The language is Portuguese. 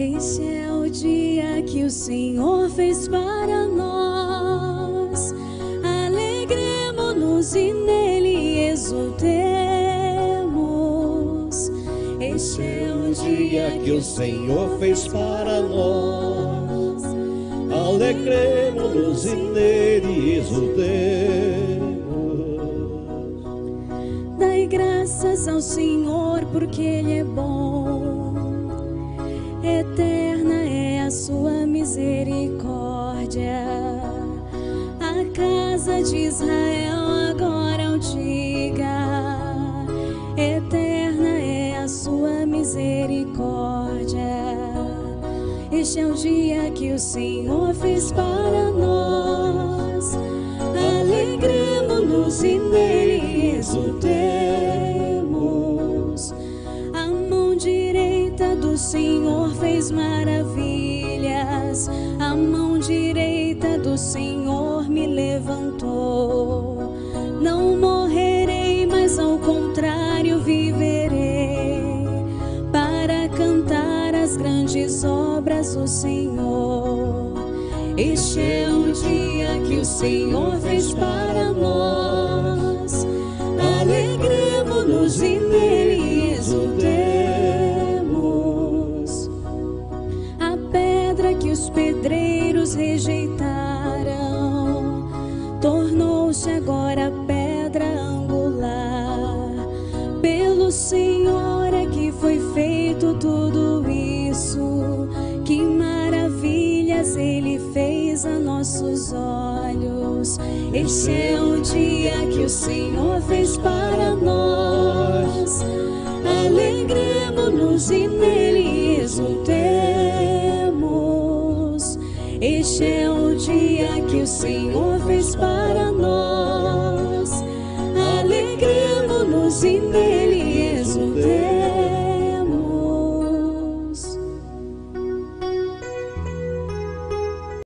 Este é o dia que o Senhor fez para nós. Alegremos-nos e nele exultemos. Este é o dia que o Senhor fez para nós. Alegremos-nos e nele exultemos. Dai graças ao Senhor porque Ele é bom. Eterna é a sua misericórdia. A casa de Israel agora o diga. Eterna é a sua misericórdia. Este é o dia que o Senhor fez para nós. Alegremos-nos e nele exultemos. Senhor fez maravilhas. A mão direita do Senhor me levantou. Não morrerei, mas ao contrário viverei para cantar as grandes obras do Senhor. Este é o dia que o Senhor fez para nós. Alegremos-nos e os pedreiros rejeitaram tornou-se agora pedra angular. Pelo Senhor é que foi feito tudo isso. Que maravilhas Ele fez a nossos olhos. Este é o dia que o Senhor fez para nós. Alegremos-nos e nele exultemos. Este é o dia que o Senhor fez para nós. Alegremos-nos e.